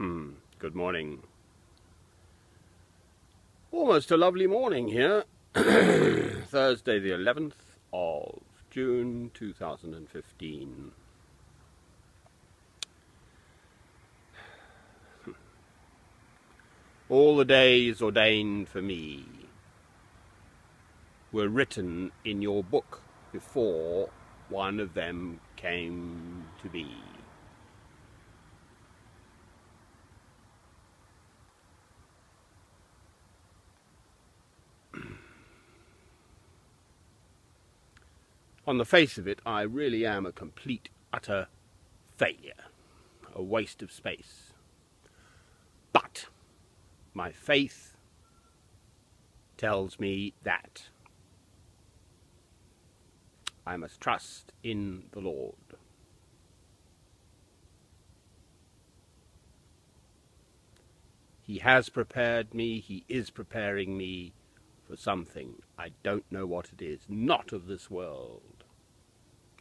Hmm, good morning. Almost a lovely morning here. Thursday the 11th of June 2015. All the days ordained for me were written in your book before one of them came to be. On the face of it, I really am a complete, utter failure, a waste of space. But my faith tells me that I must trust in the Lord. He has prepared me, He is preparing me for something. I don't know what it is, not of this world,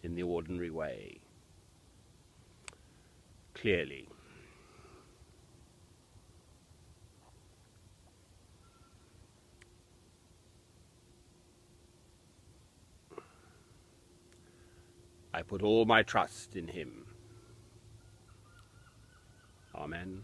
in the ordinary way. Clearly. I put all my trust in him. Amen.